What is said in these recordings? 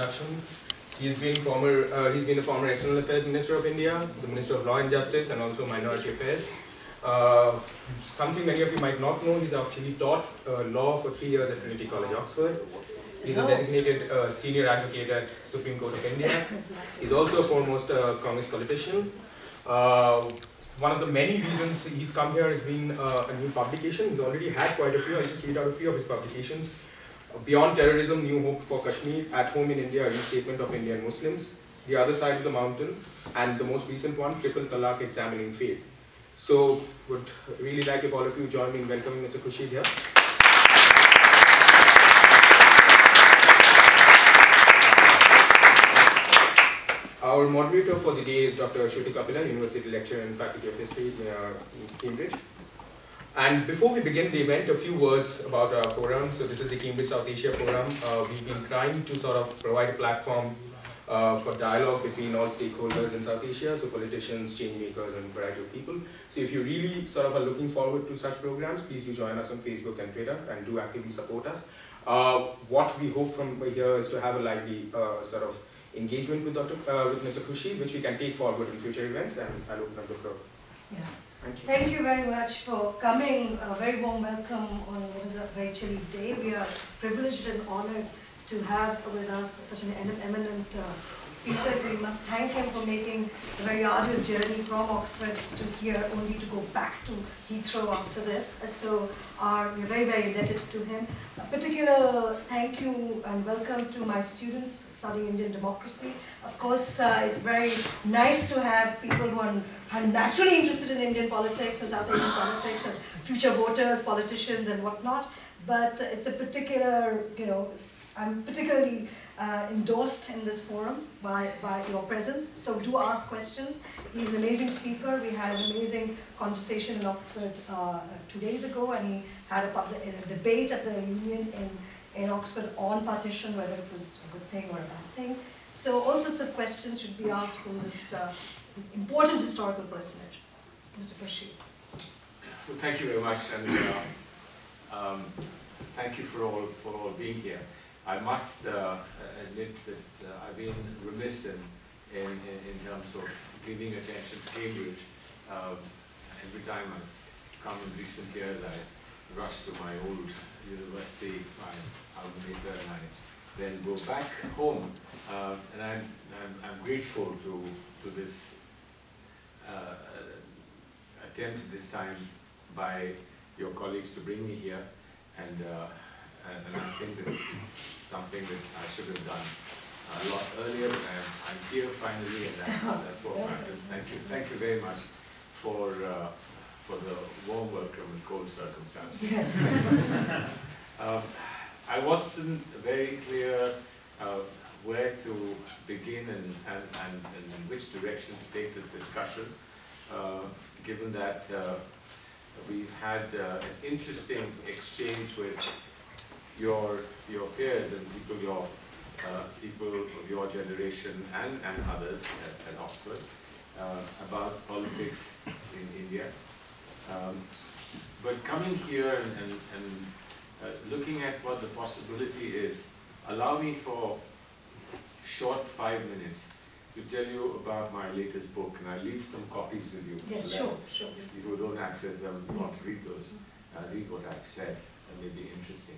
introduction. He's been former, uh, he's been the former External Affairs Minister of India, the Minister of Law and Justice, and also Minority Affairs. Uh, something many of you might not know, he's actually taught uh, law for three years at Trinity College, Oxford. He's a designated uh, senior advocate at Supreme Court of India. He's also a foremost uh, Congress politician. Uh, one of the many reasons he's come here has been uh, a new publication. He's already had quite a few. I'll just read out a few of his publications. Beyond Terrorism, New Hope for Kashmir, At Home in India, a Restatement of Indian Muslims, The Other Side of the Mountain, and the most recent one, Triple Talaq Examining Faith. So, would really like if all of you join me in welcoming Mr. Khurshid here. Our moderator for the day is Dr. Shruti Kapila, University Lecturer and Faculty of History in Cambridge. And before we begin the event, a few words about our forum. So this is the Cambridge South Asia Forum. Uh, we've been trying to sort of provide a platform uh, for dialogue between all stakeholders in South Asia, so politicians, change makers, and variety of people. So if you really sort of are looking forward to such programs, please do join us on Facebook and Twitter and do actively support us. Uh, what we hope from here is to have a lively uh, sort of engagement with, Dr., uh, with Mr. Khurshid, which we can take forward in future events, and I'll open up the floor. Yeah. Thank you. Thank you very much for coming. A very warm welcome on what is a very chilly day. We are privileged and honored to have with us such an eminent uh, speaker. So we must thank him for making a very arduous journey from Oxford to here, only to go back to Heathrow after this. So are, we're very, very indebted to him. A particular thank you and welcome to my students studying Indian democracy. Of course, uh, it's very nice to have people who are, are naturally interested in Indian politics and South Asian politics as future voters, politicians, and whatnot. But it's a particular, you know, I'm particularly uh, endorsed in this forum by, by your presence. So do ask questions. He's an amazing speaker. We had an amazing conversation in Oxford uh, two days ago, and he had a, public, a debate at the Union in, in Oxford on partition, whether it was a good thing or a bad thing. So all sorts of questions should be asked from this uh, important historical personage, Mr. Khurshid. Well, thank you very much, and uh, um, thank you for all for all being here. I must uh, admit that uh, I've been remiss in, in, in, terms of giving attention to Cambridge. Um, every time I've come in recent years, I rush to my old university, my alma mater, and I then go back home. Uh, and I'm, I'm, I'm, grateful to, to this uh, attempt this time by your colleagues to bring me here. And, uh, and I think that it's something that I should have done a lot earlier, and I'm here finally, and that's, that's what matters. Thank you. Thank you very much for, uh, for the warm welcome in cold circumstances. Yes. um, I wasn't very clear uh, where to begin and, and, and, and, in which direction to take this discussion, uh, given that uh, we've had uh, an interesting exchange with your your peers and people your uh, people of your generation and, and others at, at Oxford uh, about politics in India. Um, but coming here and, and, and uh, looking at what the possibility is, allow me for short five minutes to tell you about my latest book, and I'll leave some copies with you. Yes, sure, sure. If you don't access them, not read those, uh, read what I've said, that may be interesting.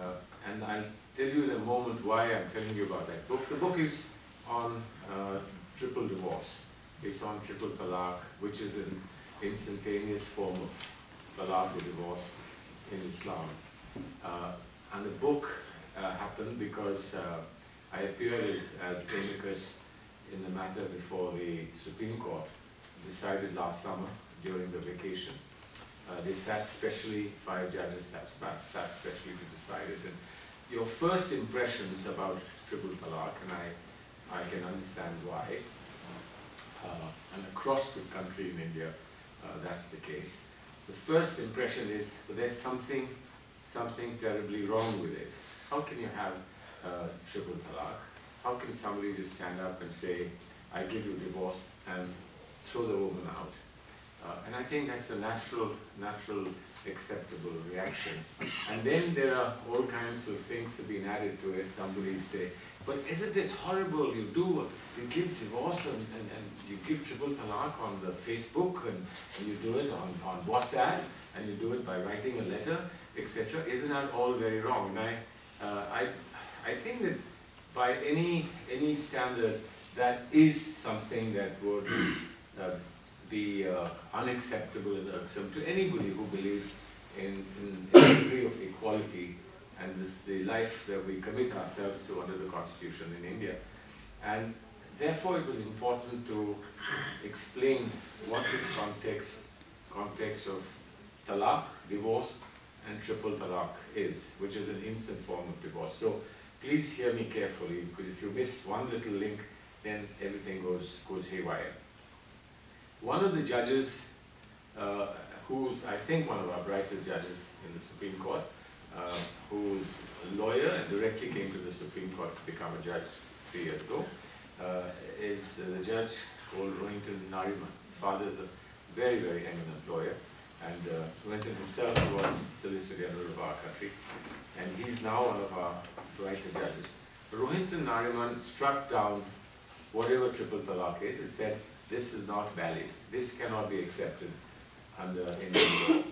Uh, and I'll tell you in a moment why I'm telling you about that book. The book is on uh, triple divorce. It's on triple talaq, which is an instantaneous form of talaq or divorce in Islam. Uh, and the book uh, happened because uh, I appeared as, as amicus in the matter before the Supreme Court decided last summer during the vacation. Uh, they sat specially, five judges sat, sat specially to decide it. And your first impressions about triple talaq, and I, I can understand why, uh, and across the country in India, uh, that's the case. The first impression is well, there's something, something terribly wrong with it. How can you have uh, triple talaq? How can somebody just stand up and say, I give you divorce and throw the woman out? Uh, and I think that's a natural, natural, acceptable reaction. And then there are all kinds of things have been added to it. Somebody say, But isn't it horrible? You do, you give divorce and, and, and you give triple talaq on the Facebook and, and you do it on, on WhatsApp and you do it by writing a letter, etc. Isn't that all very wrong? And I, uh, I, I think that by any, any standard, that is something that would uh, be uh, unacceptable and irksome to anybody who believes in, in a degree of equality and this, the life that we commit ourselves to under the constitution in India. And therefore it was important to explain what this context, context of talaq, divorce, and triple talaq is, which is an instant form of divorce. So please hear me carefully, because if you miss one little link, then everything goes, goes haywire. One of the judges, uh, who's I think one of our brightest judges in the Supreme Court, uh, who's a lawyer and directly came to the Supreme Court to become a judge three years ago, uh, is the judge called Rohinton Nariman. His father is a very, very eminent lawyer, and uh, himself was Solicitor General of our country, and he's now one of our brighter judges. Rohinton Nariman struck down whatever triple talaq is. It said, this is not valid. This cannot be accepted under Indian law.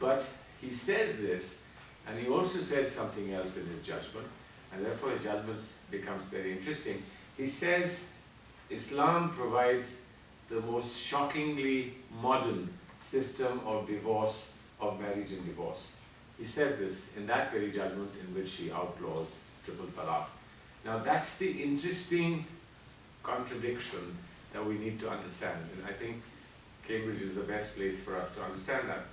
But he says this and he also says something else in his judgment, and therefore his judgment becomes very interesting. He says Islam provides the most shockingly modern system of divorce, of marriage and divorce. He says this in that very judgment in which he outlaws triple talaq. Now that's the interesting contradiction that we need to understand, and I think Cambridge is the best place for us to understand that.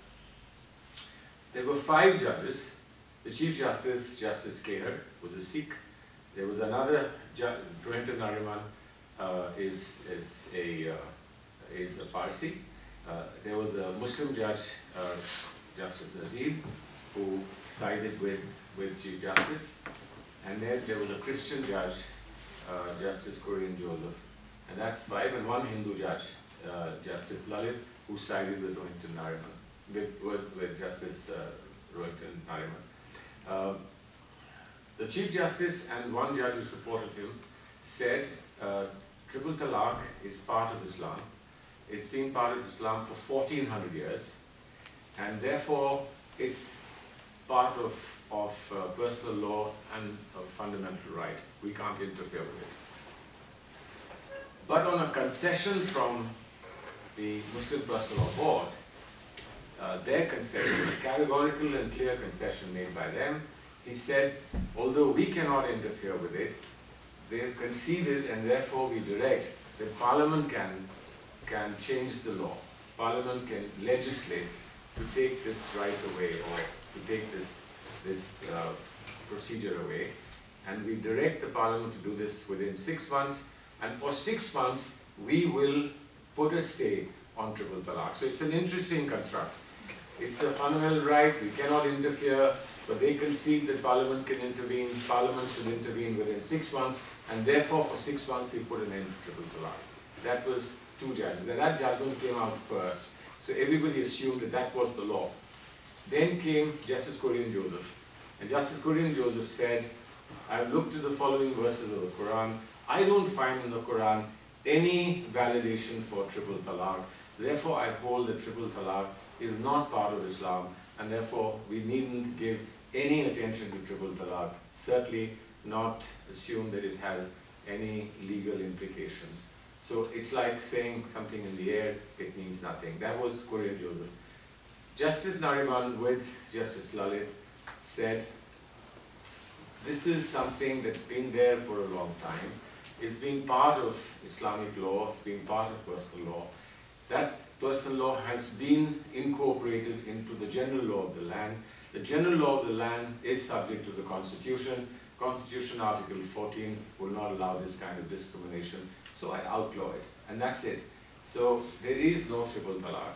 There were five judges the Chief Justice, Justice Khehar, was a Sikh. There was another, Rohinton Nariman uh, is, is, a, uh, is a Parsi. Uh, there was a Muslim judge, uh, Justice Nazir, who sided with, with Chief Justice. And then there was a Christian judge, uh, Justice Kurian Joseph. And that's five, and one Hindu judge, uh, Justice Lalit, who sided with Rohinton Nariman, with, with, with Justice Rohinton Nariman. Uh, the Chief Justice and one judge who supported him said uh, triple talaq is part of Islam. It's been part of Islam for 1400 years and therefore it's part of, of uh, personal law and a fundamental right. We can't interfere with it. But on a concession from the Muslim Personal Board, uh, their concession, a categorical and clear concession made by them. He said, although we cannot interfere with it, they have conceded and therefore we direct that Parliament can, can change the law. Parliament can legislate to take this right away or to take this, this uh, procedure away. And we direct the Parliament to do this within six months. And for six months, we will put a stay on triple talaq. So it's an interesting construct. It's a fundamental right, we cannot interfere, but they concede that Parliament can intervene, Parliament should intervene within six months, and therefore for six months we put an end to triple talaq. That was two judges. Then that judgment came out first, so everybody assumed that that was the law. Then came Justice Kurian Joseph, and Justice Kurian Joseph said, I've looked at the following verses of the Quran. I don't find in the Quran any validation for triple talaq. Therefore, I hold that triple talaq is not part of Islam and therefore we needn't give any attention to triple talaq, certainly not assume that it has any legal implications. So it's like saying something in the air, it means nothing. That was Kurian Joseph. Justice Nariman with Justice Lalit said, this is something that's been there for a long time. It's been part of Islamic law, it's been part of personal law. That personal law has been incorporated into the general law of the land. The general law of the land is subject to the Constitution. Constitution Article 14 will not allow this kind of discrimination, so I outlaw it, and that's it. So there is no triple talaq.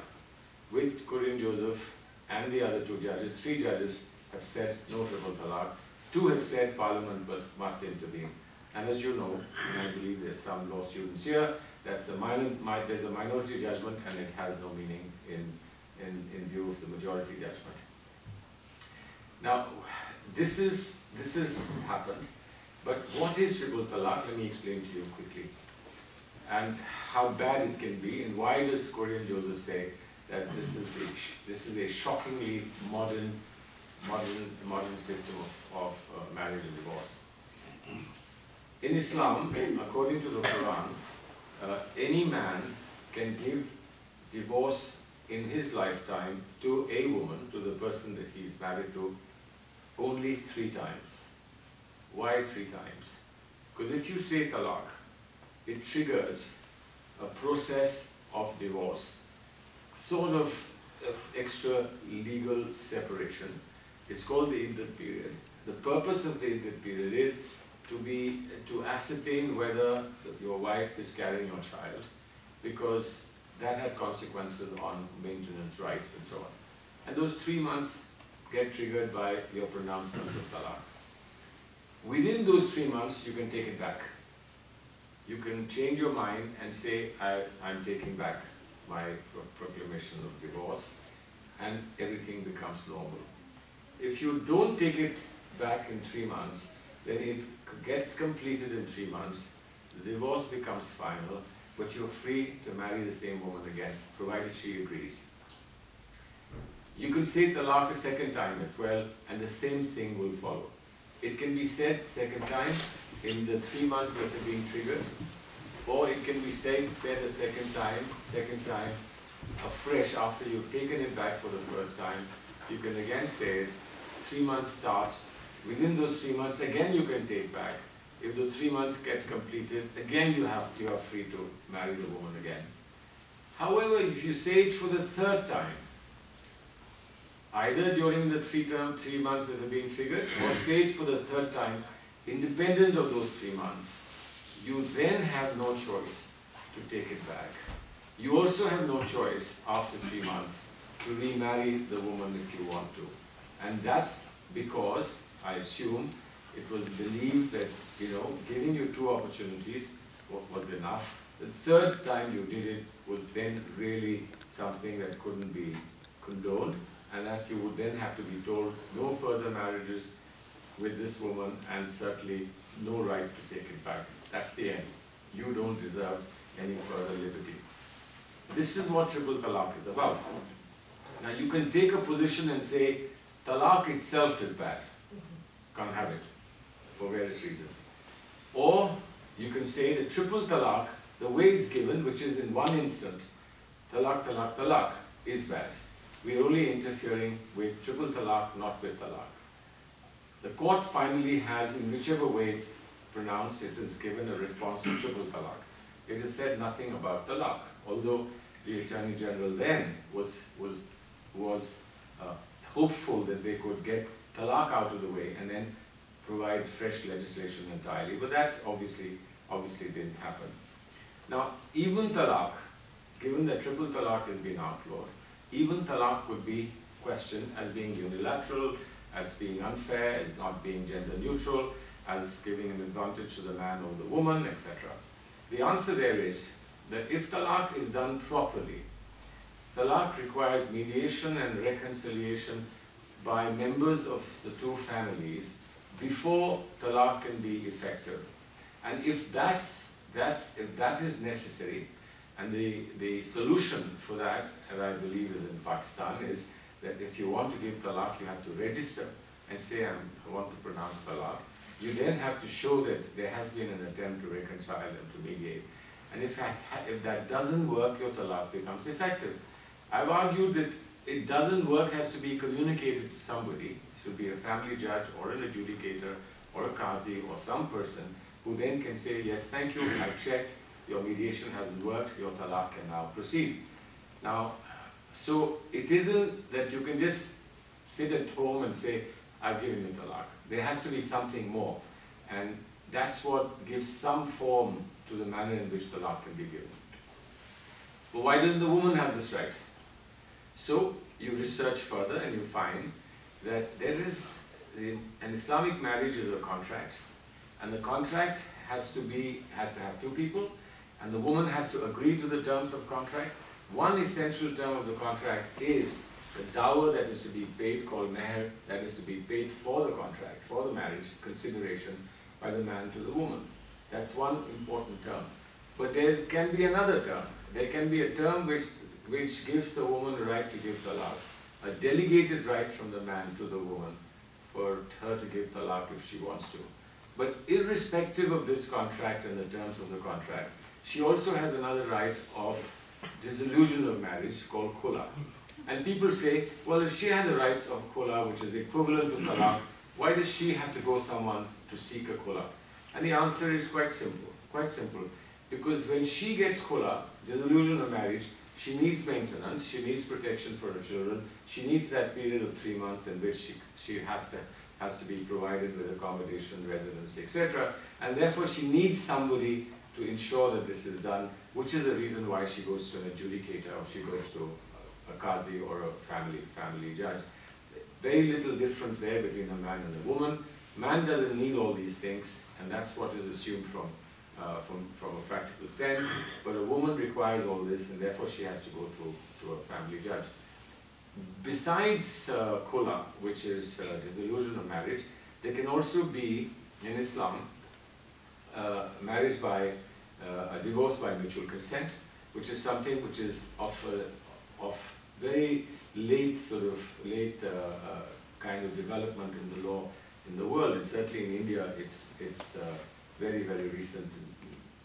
With Kurian Joseph and the other two judges, three judges have said no triple talaq. Two have said Parliament must, must intervene. And as you know, and I believe there's some law students here, that's a minor, there's a minority judgment and it has no meaning in, in, in view of the majority judgment. Now, this is this has happened, But what is triple talaq? Let me explain to you quickly. And how bad it can be, and why does Kurian Joseph say that this is a, this is a shockingly modern, modern, modern system of, of uh, marriage and divorce. In Islam, according to the Quran, uh, any man can give divorce in his lifetime to a woman, to the person that he is married to, only three times. Why three times? Because if you say talaq, it triggers a process of divorce, sort of, extra legal separation. It's called the iddat period. The purpose of the iddat period is to be to ascertain whether your wife is carrying your child, because that had consequences on maintenance rights and so on. And those three months get triggered by your pronouncement of talaq. Within those three months, you can take it back. You can change your mind and say, I, I'm taking back my proclamation of divorce, and everything becomes normal. If you don't take it back in three months, then it gets completed in three months, the divorce becomes final, but you're free to marry the same woman again, provided she agrees. You can say talaq a second time as well, and the same thing will follow. It can be said second time in the three months that are being triggered, or it can be said, said a second time, second time, afresh after you've taken it back for the first time. You can again say it, three months start, within those three months again you can take back. If the three months get completed, again you have you are free to marry the woman again. However, if you say it for the third time, either during the three term three months that have been triggered, or say it for the third time, independent of those three months, you then have no choice to take it back. You also have no choice after three months to remarry the woman if you want to. And that's because, I assume, it was believed that, you know, giving you two opportunities was enough. The third time you did it was then really something that couldn't be condoned and that you would then have to be told no further marriages with this woman and certainly no right to take it back. That's the end. You don't deserve any further liberty. This is what triple talaq is about. Now you can take a position and say talaq itself is bad. Can't have it for various reasons. Or you can say the triple talaq, the way it's given, which is in one instant, talaq, talaq, talaq, is bad. We're only interfering with triple talaq, not with talaq. The court finally has, in whichever way it's pronounced, it is given a response to triple talaq. It has said nothing about talaq, although the Attorney General then was, was, was hopeful that they could get talaq out of the way and then provide fresh legislation entirely, but that obviously, obviously didn't happen. Now, even talaq, given that triple talaq has been outlawed, even talaq would be questioned as being unilateral, as being unfair, as not being gender neutral, as giving an advantage to the man or the woman, etc. The answer there is that if talaq is done properly, talaq requires mediation and reconciliation by members of the two families before talaq can be effective. And if that's, that's, if that is necessary, and the, the solution for that, as I believe is in Pakistan, is that if you want to give talaq, you have to register and say, I want to pronounce talaq. You then have to show that there has been an attempt to reconcile and to mediate. And if that, if that doesn't work, your talaq becomes effective. I've argued that it doesn't work has to be communicated to somebody should be a family judge or an adjudicator or a qazi or some person who then can say, yes, thank you, I checked, your mediation hasn't worked, your talaq can now proceed. Now, so it isn't that you can just sit at home and say, I've given you talaq. There has to be something more. And that's what gives some form to the manner in which talaq can be given. But why didn't the woman have this right? So you research further and you find that there is an Islamic marriage is a contract, and the contract has to be has to have two people, and the woman has to agree to the terms of contract. One essential term of the contract is the dower that is to be paid, called meher, that is to be paid for the contract, for the marriage consideration by the man to the woman. That's one important term. But there can be another term. There can be a term which, which gives the woman the right to give talaq, a delegated right from the man to the woman for her to give talaq if she wants to. But irrespective of this contract and the terms of the contract, she also has another right of dissolution of marriage called khula. And people say, well, if she has a right of khula, which is equivalent to talaq, why does she have to go someone to seek a khula? And the answer is quite simple, quite simple. Because when she gets khula, dissolution of marriage, she needs maintenance, she needs protection for her children, she needs that period of three months in which she, she has to has to be provided with accommodation, residence, etc. And therefore she needs somebody to ensure that this is done, which is the reason why she goes to an adjudicator or she goes to a qazi or a family, family judge. Very little difference there between a man and a woman. Man doesn't need all these things, and that's what is assumed from, uh, from, from a practical sense. But a woman requires all this, and therefore she has to go to, to a family judge. Besides uh, khula, which is uh, dissolution of marriage, there can also be, in Islam, uh, marriage by, uh, a divorce by mutual consent, which is something which is of, uh, of very late sort of, late uh, kind of development in the law in the world, and certainly in India, it's, it's very, very recent,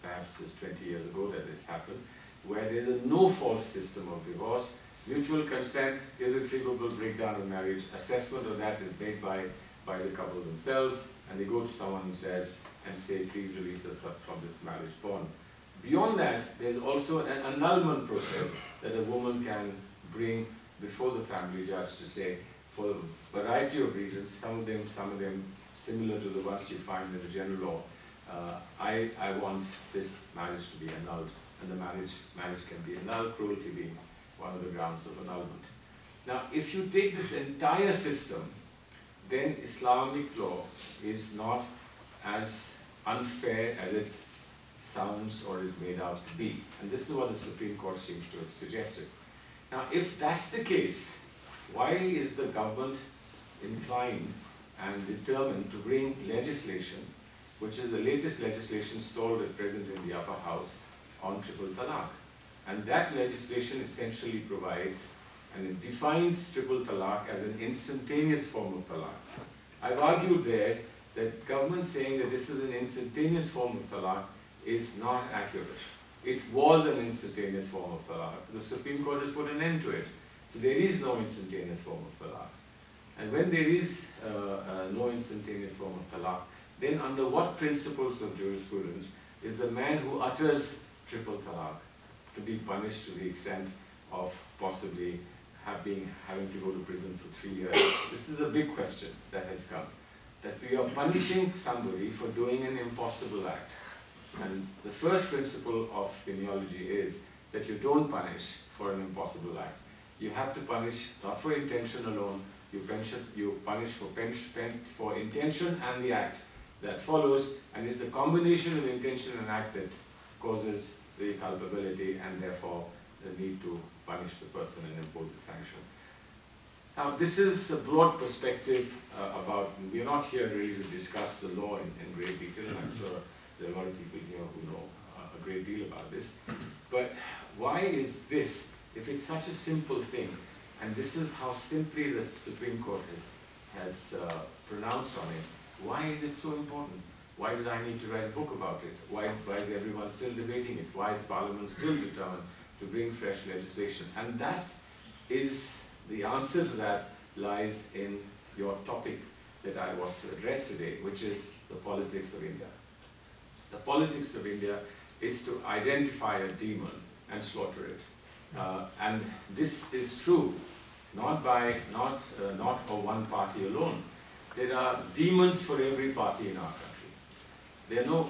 perhaps just 20 years ago that this happened, where there's a no-fault system of divorce, mutual consent, irretrievable breakdown of marriage, assessment of that is made by, by the couple themselves, and they go to someone who says, and say, please release us from this marriage bond. Beyond that, there's also an annulment process that a woman can bring before the family judge to say, for a variety of reasons, some of them, some of them similar to the ones you find in the general law, uh, I, I want this marriage to be annulled, and the marriage, marriage can be annulled, cruelty being one of the grounds of annulment. Now, if you take this entire system, then Islamic law is not as unfair as it sounds or is made out to be. And this is what the Supreme Court seems to have suggested. Now, if that's the case, why is the government inclined and determined to bring legislation, which is the latest legislation stalled at present in the upper house, on triple talaq? And that legislation essentially provides and it defines triple talaq as an instantaneous form of talaq. I've argued there that government saying that this is an instantaneous form of talaq is not accurate. It was an instantaneous form of talaq. The Supreme Court has put an end to it. So there is no instantaneous form of talaq. And when there is uh, uh, no instantaneous form of talaq, then under what principles of jurisprudence is the man who utters triple talaq to be punished to the extent of possibly been, having to go to prison for three years? This is a big question that has come. That we are punishing somebody for doing an impossible act. And the first principle of genealogy is that you don't punish for an impossible act. You have to punish not for intention alone, you, pension, you punish for, pen, for intention and the act that follows, and it's the combination of intention and act that causes the culpability and therefore the need to punish the person and impose the sanction. Now, this is a broad perspective uh, about, we are not here really to discuss the law in, in great detail, I'm sure there are a lot of people here who know uh, a great deal about this. But why is this, if it's such a simple thing, and this is how simply the Supreme Court has, has uh, pronounced on it, why is it so important? Why did I need to write a book about it? Why, why is everyone still debating it? Why is Parliament still determined to bring fresh legislation? And that is, the answer to that lies in your topic that I was to address today, which is the politics of India. The politics of India is to identify a demon and slaughter it. Uh, and this is true, not by, not, uh, not for one party alone. There are demons for every party in our country. There no,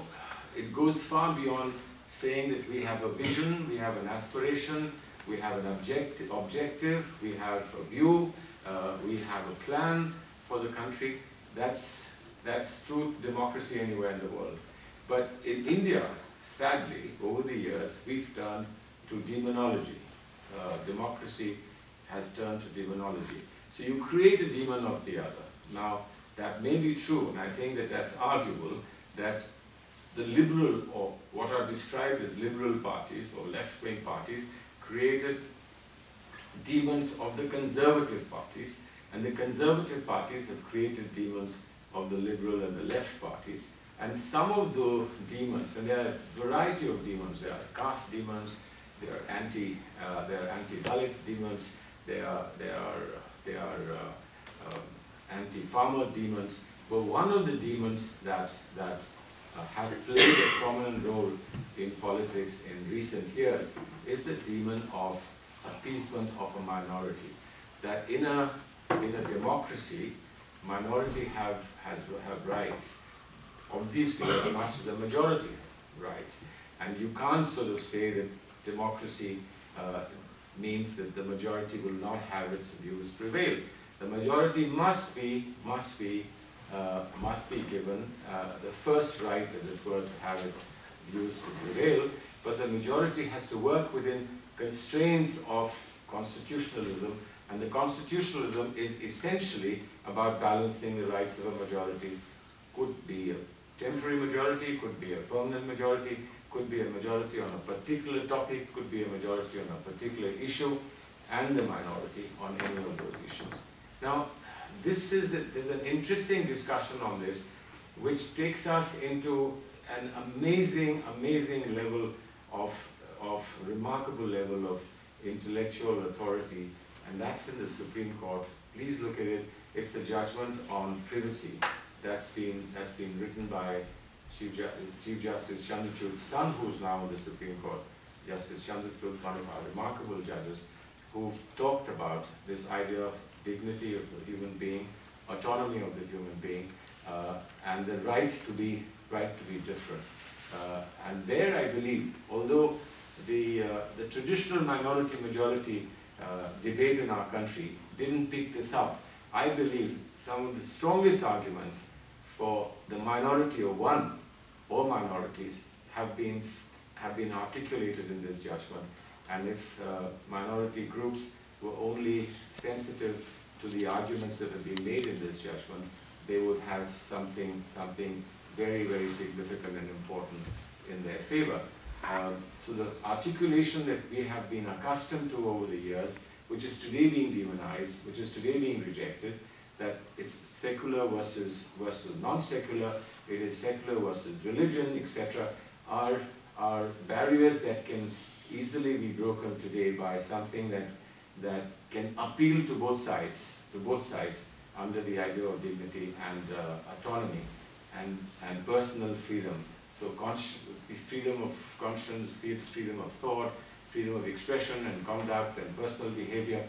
it goes far beyond saying that we have a vision, we have an aspiration, we have an object, objective, we have a view, uh, we have a plan for the country. That's, that's true democracy anywhere in the world. But in India, sadly, over the years, we've turned to demonology. Uh, democracy has turned to demonology. So you create a demon of the other. Now, that may be true, and I think that that's arguable, that the liberal, or what are described as liberal parties or left-wing parties, created demons of the conservative parties, and the conservative parties have created demons of the liberal and the left parties. And some of the demons, and there are a variety of demons, there are caste demons, there are anti, uh, there are anti-Dalit demons, there are, there are, there are uh, um, anti-farmer demons. But one of the demons that, that uh, have played a prominent role in politics in recent years is the demon of appeasement of a minority. That in a, in a democracy, minority have, has, have rights, obviously as much as the majority rights. And you can't sort of say that democracy uh, means that the majority will not have its views prevail. The majority must be, must be, uh, must be given uh, the first right, as it were, to have its views to prevail, but the majority has to work within constraints of constitutionalism, and the constitutionalism is essentially about balancing the rights of a majority. Could be a temporary majority, could be a permanent majority, could be a majority on a particular topic, could be a majority on a particular issue, and the minority on any of those issues. Now, this is a, there's an interesting discussion on this, which takes us into an amazing, amazing level of, of remarkable level of intellectual authority, and that's in the Supreme Court. Please look at it. It's the judgment on privacy that's been, that's been written by Chief, Ju Chief Justice Chandrachud's son, who's now in the Supreme Court, Justice Chandrachud, one of our remarkable judges, who've talked about this idea of dignity of the human being, autonomy of the human being, uh, and the right to be right to be different. Uh, and there, I believe, although the uh, the traditional minority-majority uh, debate in our country didn't pick this up, I believe some of the strongest arguments for the minority of one or minorities have been, have been articulated in this judgment. And if uh, minority groups were only sensitive to the arguments that have been made in this judgment, they would have something, something very, very significant and important in their favor. Um, so the articulation that we have been accustomed to over the years, which is today being demonized, which is today being rejected, that it's secular versus, versus non-secular, it is secular versus religion, etc., are, are barriers that can easily be broken today by something that, that can appeal to both sides, to both sides, under the idea of dignity and uh, autonomy and, and personal freedom. So freedom of conscience, freedom of thought, freedom of expression and conduct and personal behavior,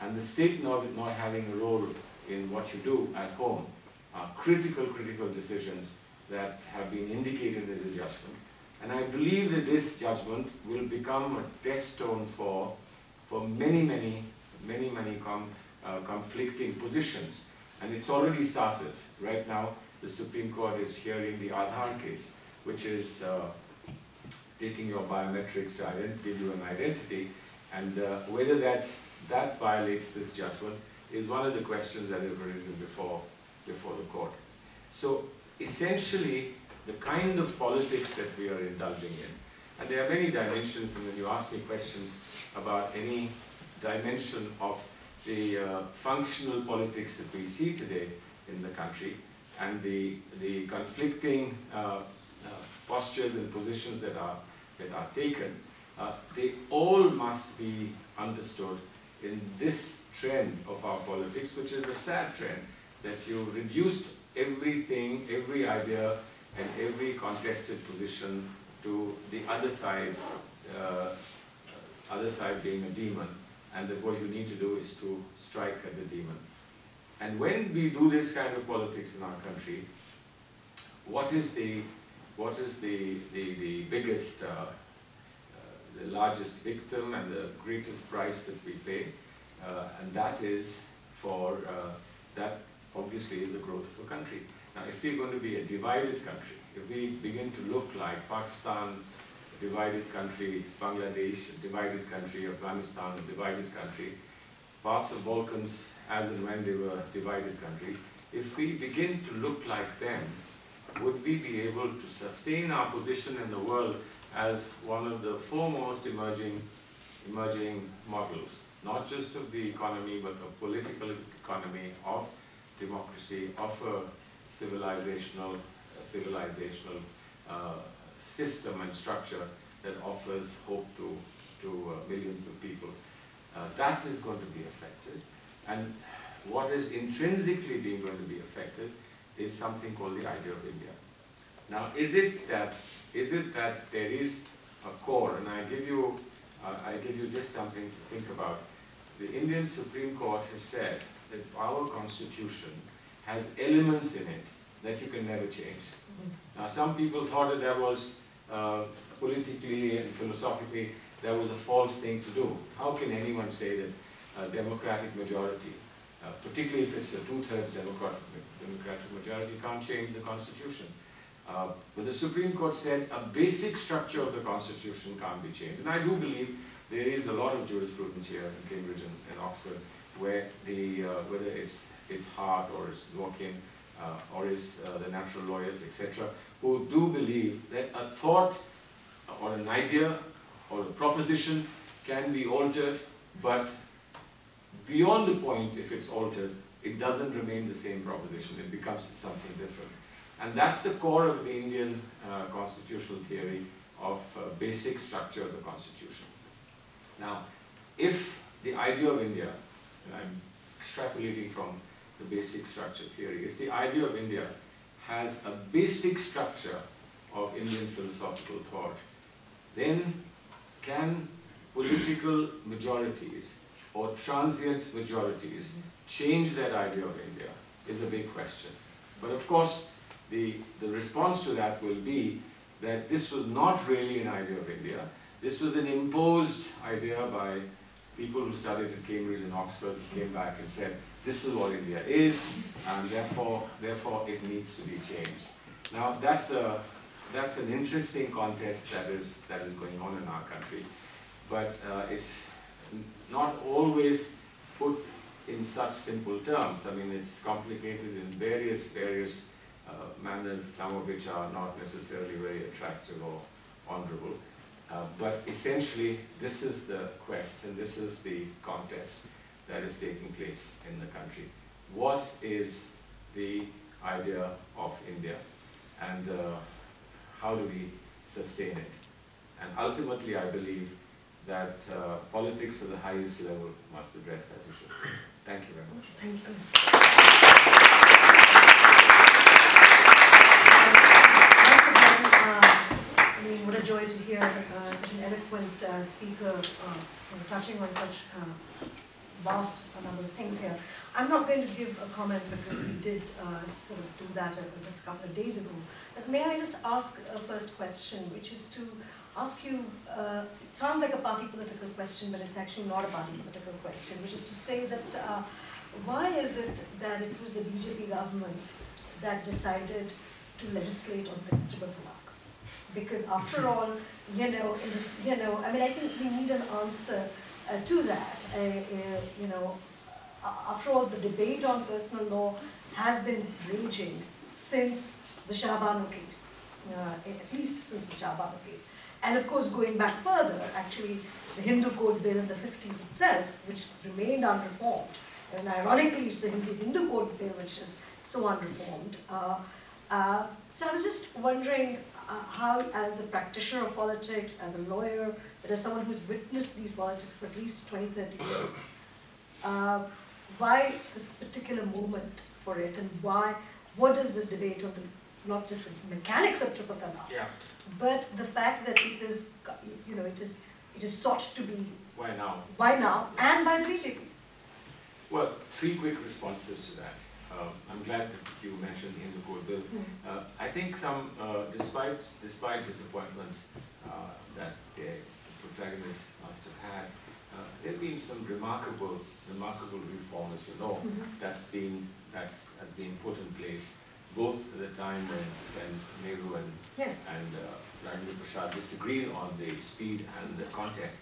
and the state not, not having a role in what you do at home are critical, critical decisions that have been indicated in the judgment. And I believe that this judgment will become a test stone for, for many, many, many, many com, uh, conflicting positions. And it's already started. Right now, the Supreme Court is hearing the Aadhaar case, which is uh, taking your biometrics to give you an identity, and uh, whether that, that violates this judgment is one of the questions that have arisen before, before the court. So essentially, the kind of politics that we are indulging in, and there are many dimensions, and when you ask me questions about any dimension of the uh, functional politics that we see today in the country, and the, the conflicting uh, uh, postures and positions that are, that are taken, uh, they all must be understood in this trend of our politics, which is a sad trend, that you reduced everything, every idea, and every contested position to the other side's, uh, other side being a demon, and that what you need to do is to strike at the demon. And when we do this kind of politics in our country, what is the, what is the, the, the biggest, uh, uh, the largest victim and the greatest price that we pay? Uh, and that is for, uh, that obviously is the growth of a country. Now if we're going to be a divided country, if we begin to look like Pakistan, a divided country, Bangladesh, a divided country, Afghanistan, a divided country, parts of Balkans as and when they were divided countries, if we begin to look like them, would we be able to sustain our position in the world as one of the foremost emerging, emerging models, not just of the economy, but of political economy, of democracy, of a civilizational, a civilizational uh, system and structure that offers hope to, to uh, millions of people. Uh, that is going to be affected. And what is intrinsically being going to be affected is something called the idea of India. Now, is it that, is it that there is a core, and I give you, uh, I give you just something to think about. The Indian Supreme Court has said that our constitution has elements in it that you can never change. Now, some people thought that that was uh, politically and philosophically, that was a false thing to do. How can anyone say that a democratic majority, uh, particularly if it's a two-thirds democratic, democratic majority, can't change the constitution? Uh, but the Supreme Court said a basic structure of the constitution can't be changed. And I do believe there is a lot of jurisprudence here in Cambridge and, and Oxford where the, uh, whether it's, it's Hart or it's Dworkin uh, or it's uh, the natural lawyers, etc., who do believe that a thought or an idea or a proposition can be altered, but beyond the point, if it's altered, it doesn't remain the same proposition, it becomes something different. And that's the core of the Indian uh, constitutional theory of uh, basic structure of the constitution. Now, if the idea of India, and I'm extrapolating from the basic structure theory, if the idea of India has a basic structure of Indian philosophical thought, then can political majorities or transient majorities change that idea of India is a big question. But of course, the, the response to that will be that this was not really an idea of India. This was an imposed idea by people who studied at Cambridge and Oxford, came back and said, this is what India is, and therefore, therefore it needs to be changed. Now, that's, a, that's an interesting contest that is, that is going on in our country, but uh, it's not always put in such simple terms. I mean, it's complicated in various, various uh, manners, some of which are not necessarily very attractive or honorable. Uh, but essentially, this is the quest and this is the contest that is taking place in the country. What is the idea of India and uh, how do we sustain it? And ultimately, I believe that uh, politics at the highest level must address that issue. Thank you very much. Thank you. Once again, uh, I mean, what a joy to hear uh, such an eloquent uh, speaker uh, sort of touching on such vast number of things here. I'm not going to give a comment because we did uh, sort of do that just a couple of days ago. But may I just ask a first question, which is to ask you, uh, it sounds like a party political question, but it's actually not a party political question, which is to say that uh, why is it that it was the BJP government that decided to legislate on the triple? Because after all, you know, this, you know, I mean, I think we need an answer uh, to that. Uh, you know, after all, the debate on personal law has been raging since the Shah Bano case, uh, at least since the Shah Bano case. And of course, going back further, actually, the Hindu Code Bill in the 50s itself, which remained unreformed, and ironically, it's the Hindu, Hindu Code Bill which is so unreformed. Uh, uh, so I was just wondering uh, how, as a practitioner of politics, as a lawyer, but as someone who's witnessed these politics for at least 20, 30 years, uh, why this particular movement for it, and why, what is this debate on the, not just the mechanics of triple talaq, Yeah. but the fact that it is, you know, it is, it is sought to be, Why now? Why now, and by the BJP. Well, three quick responses to that. Uh, I'm glad that you mentioned the Hindu Code Bill. Uh, I think some, uh, despite despite disappointments uh, that the protagonists must have had, uh, there have been some remarkable, remarkable reform, as you know, Mhm. that's been that's has been put in place both at the time when, when Nehru and Yes. and uh, Rajendra Prasad disagreed on the speed and the content.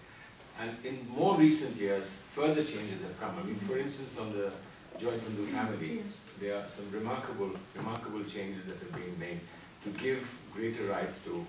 And in more recent years, further changes have come. I mean, for instance, on the joint Hindu family, Yes. there are some remarkable, remarkable changes that have been made. to give greater rights to